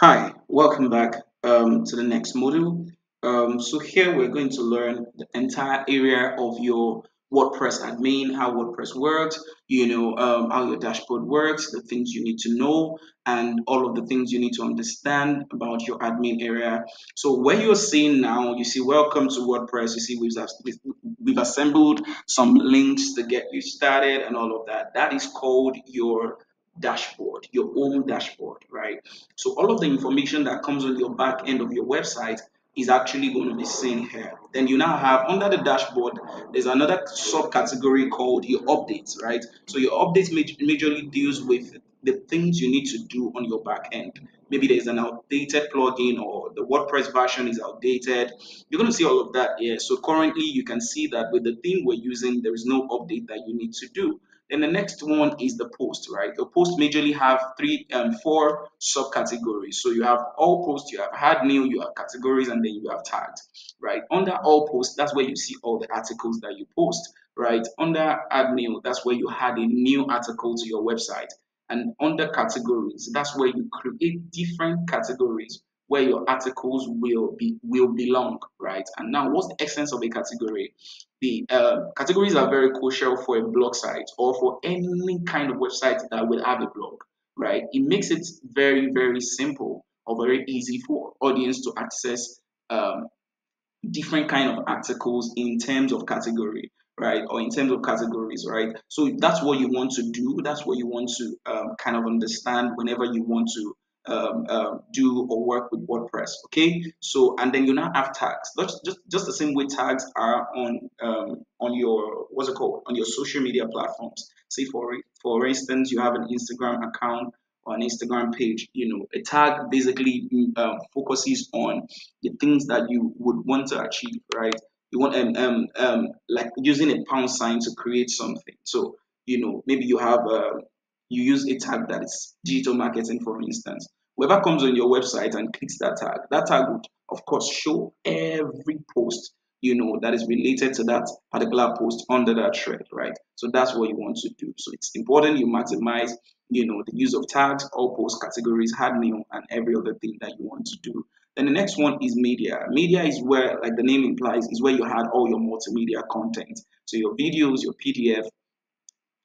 Hi, welcome back um, to the next module. Um, so here we're going to learn the entire area of your WordPress admin, how WordPress works, you know, um, how your dashboard works, the things you need to know, and all of the things you need to understand about your admin area. So where you're seeing now, you see welcome to WordPress, you see we've, we've assembled some links to get you started and all of that. That is called your dashboard, your own dashboard, right? So all of the information that comes on your back end of your website is actually going to be seen here. Then you now have under the dashboard, there's another subcategory called your updates, right? So your updates majorly deals with the things you need to do on your back end. Maybe there's an outdated plugin or the WordPress version is outdated. You're going to see all of that here. So currently you can see that with the theme we're using, there is no update that you need to do. Then the next one is the post, right? The post majorly have three and um, four subcategories. So you have all posts, you have add new, you have categories, and then you have tags, right? Under all posts, that's where you see all the articles that you post, right? Under add new, that's where you add a new article to your website. And under categories, that's where you create different categories where your articles will be will belong, right? And now, what's the essence of a category? The uh, categories are very crucial for a blog site or for any kind of website that will have a blog, right? It makes it very very simple or very easy for audience to access um, different kind of articles in terms of category right or in terms of categories right so that's what you want to do that's what you want to um, kind of understand whenever you want to um, uh, do or work with WordPress. Okay, so and then you now have tags. Just just, just the same way tags are on um, on your what's it called on your social media platforms. Say for for instance, you have an Instagram account or an Instagram page. You know, a tag basically um, focuses on the things that you would want to achieve, right? You want um, um, um like using a pound sign to create something. So you know maybe you have a uh, you use a tag that is digital marketing, for instance. Whoever comes on your website and clicks that tag, that tag would, of course, show every post you know that is related to that particular post under that thread, right? So that's what you want to do. So it's important you maximize, you know, the use of tags, all post categories, new, and every other thing that you want to do. Then the next one is media. Media is where, like the name implies, is where you had all your multimedia content. So your videos, your PDF,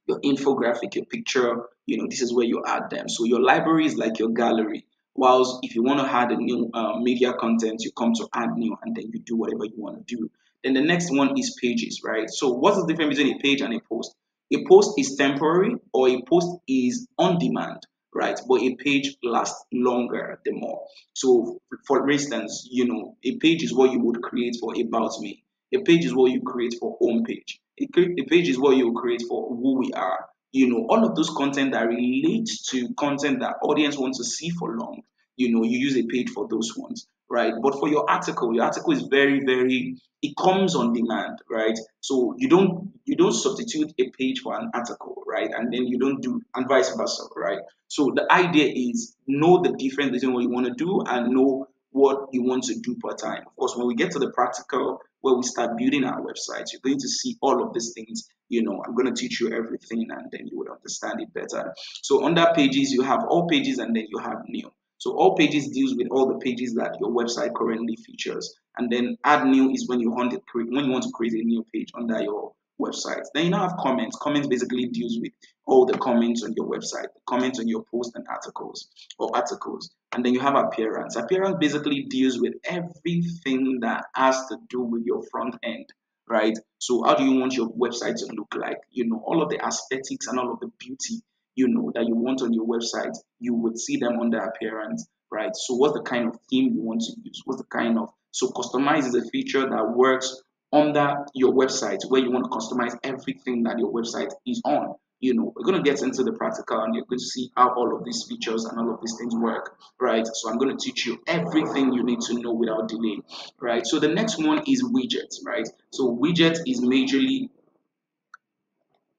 your infographic, your picture, you know, this is where you add them. So your library is like your gallery. Whilst if you want to add a new uh, media content, you come to add new and then you do whatever you want to do. Then the next one is pages, right? So what's the difference between a page and a post? A post is temporary or a post is on demand, right? But a page lasts longer the more. So for instance, you know, a page is what you would create for about me. A page is what you create for home page. A, a page is what you create for who we are. You know all of those content that relates to content that audience wants to see for long you know you use a page for those ones right? But for your article your article is very very it comes on demand right? So you don't you don't substitute a page for an article right? And then you don't do and vice versa right? So the idea is know the difference between what you want to do and know what you want to do per time. Of course, when we get to the practical, where we start building our websites, you're going to see all of these things. You know, I'm going to teach you everything and then you would understand it better. So under pages, you have all pages and then you have new. So all pages deals with all the pages that your website currently features. And then add new is when you want to create when you want to create a new page under your website. Then you now have comments. Comments basically deals with all the comments on your website, comments on your posts and articles or articles. And then you have appearance. Appearance basically deals with everything that has to do with your front end, right? So how do you want your website to look like? You know, all of the aesthetics and all of the beauty, you know, that you want on your website, you would see them under appearance, right? So what's the kind of theme you want to use? What's the kind of so customize is a feature that works under your website where you want to customize everything that your website is on. You know, we're going to get into the practical and you're going to see how all of these features and all of these things work, right? So I'm going to teach you everything you need to know without delay, right? So the next one is widgets, right? So widget is majorly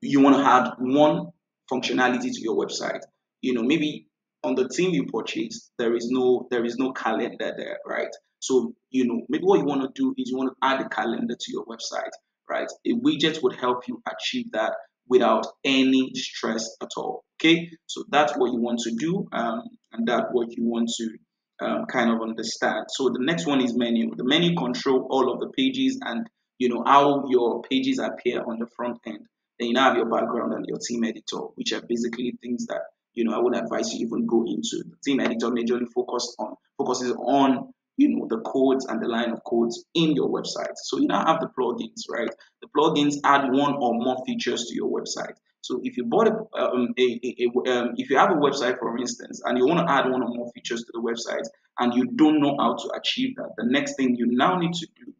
you want to add one functionality to your website. You know, maybe on the theme you purchased, there is no there is no calendar there, right? So, you know, maybe what you want to do is you want to add a calendar to your website, right? A widget would help you achieve that without any stress at all. Okay, so that's what you want to do, um, and that's what you want to um, kind of understand. So the next one is menu. The menu control all of the pages and you know how your pages appear on the front end. Then you now have your background and your theme editor, which are basically things that you know I would advise you even go into. The theme editor majorly focused on focuses on you know the codes and the line of codes in your website. So you now have the plugins, right? The plugins add one or more features to your website. So if you bought a, um, a, a, a um, if you have a website, for instance, and you want to add one or more features to the website, and you don't know how to achieve that, the next thing you now need to do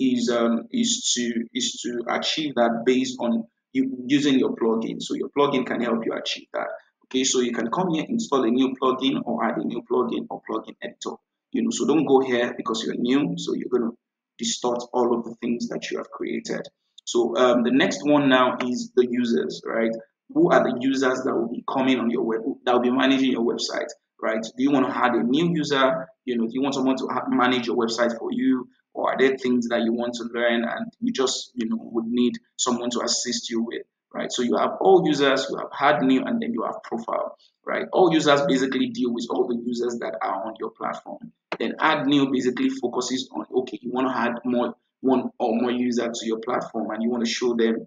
is um, is to is to achieve that based on you using your plugin. So your plugin can help you achieve that. Okay, so you can come here, install a new plugin, or add a new plugin or plugin editor. You know, so don't go here because you're new. So you're gonna distort all of the things that you have created. So um, the next one now is the users, right? Who are the users that will be coming on your web, that will be managing your website, right? Do you want to add a new user? You know, do you want someone to manage your website for you? Or are there things that you want to learn and you just, you know, would need someone to assist you with, right? So you have all users, you have add new, and then you have profile, right? All users basically deal with all the users that are on your platform. Then add new basically focuses on, okay, you want to add more one or more users to your platform and you want to show them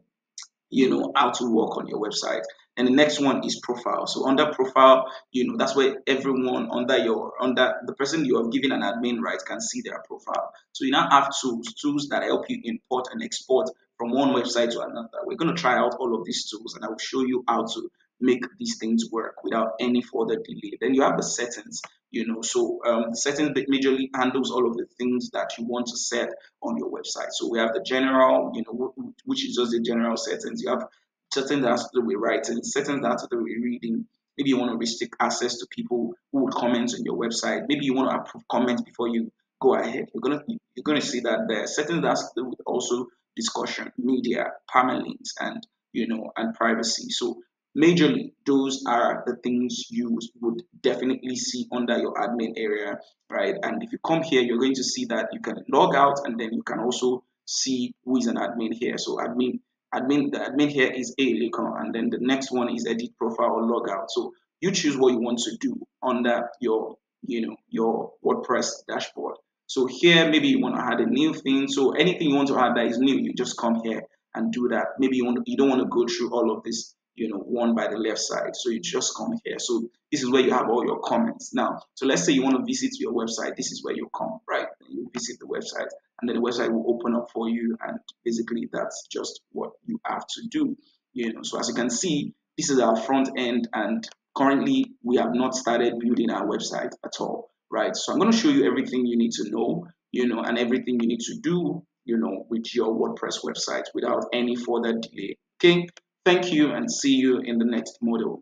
you know how to work on your website and the next one is profile so under profile you know that's where everyone under your under the person you have given an admin right can see their profile so you now have tools tools that help you import and export from one website to another. We're going to try out all of these tools and i will show you how to make these things work without any further delay. Then you have the settings you know. So um, settings majorly handles all of the things that you want to set on your website. So we have the general you know which is just the general settings. You have settings that has to do with writing settings that has to do with reading. Maybe you want to restrict access to people who would comment on your website. Maybe you want to approve comments before you go ahead. You're gonna you're gonna see that there. Settings that also discussion media permalinks and you know and privacy. So majorly those are the things you would definitely see under your admin area right? And if you come here you're going to see that you can log out and then you can also see who is an admin here. So admin admin the admin here is a Lincoln and then the next one is edit profile or log out. so you choose what you want to do under your you know your WordPress dashboard so here maybe you want to add a new thing so anything you want to add that is new you just come here and do that maybe you want to, you don't want to go through all of this you know, one by the left side. So you just come here. So this is where you have all your comments. Now, so let's say you want to visit your website. This is where you come, right? You visit the website and then the website will open up for you. And basically that's just what you have to do. You know, so as you can see, this is our front end and currently we have not started building our website at all, right? So I'm going to show you everything you need to know, you know, and everything you need to do, you know, with your WordPress website without any further delay. Okay. Thank you and see you in the next model.